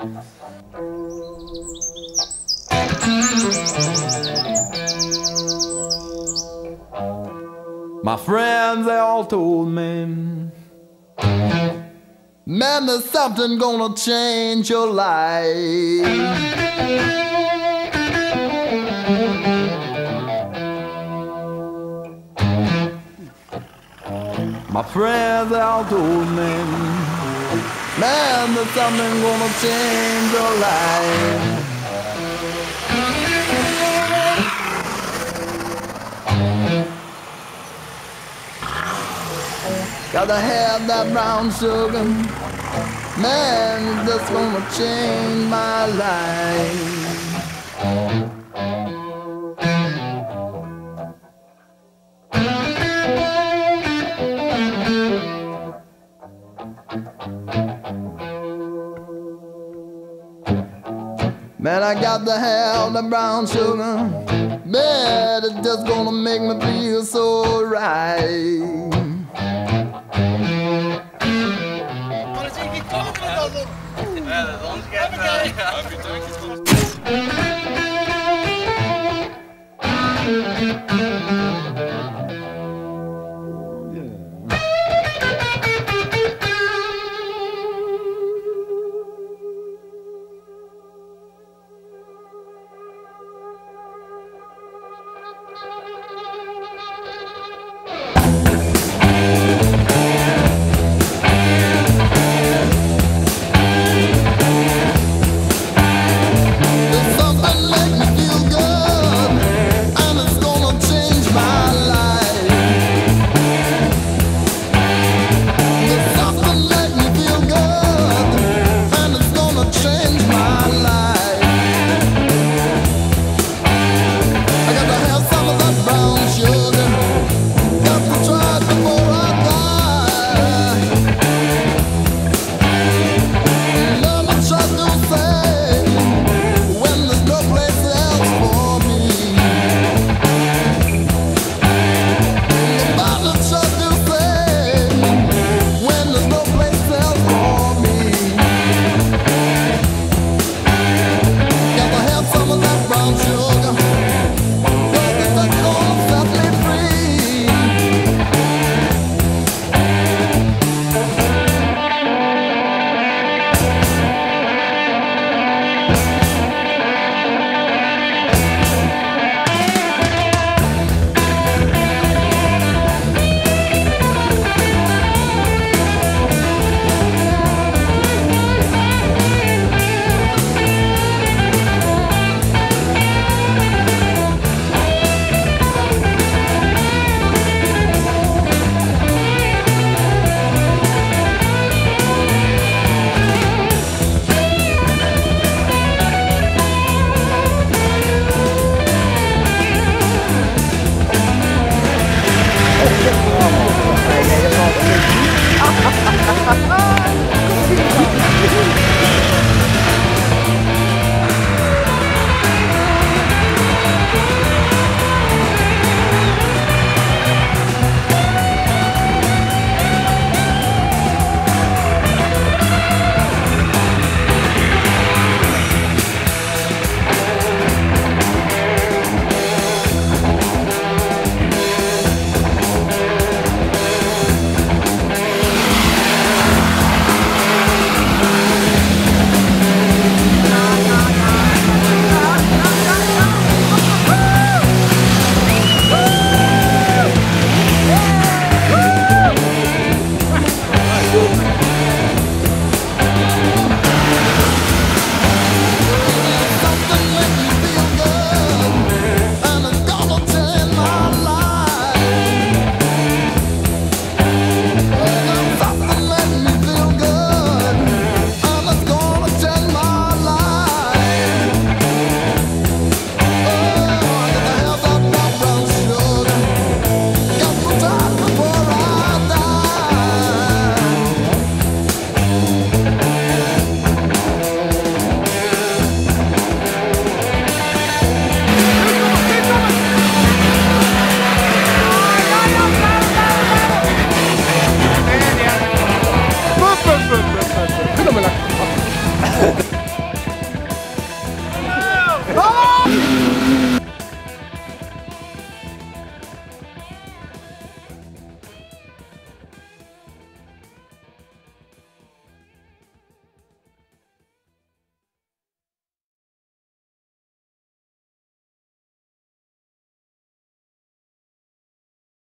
My friends, they all told me, man, there's something gonna change your life. My friends, they all told me. Man, that's something gonna change your life. Gotta have that brown sugar. Man, that's gonna change my life. Man, I got to have the brown sugar. Man, it's just gonna make me feel so right.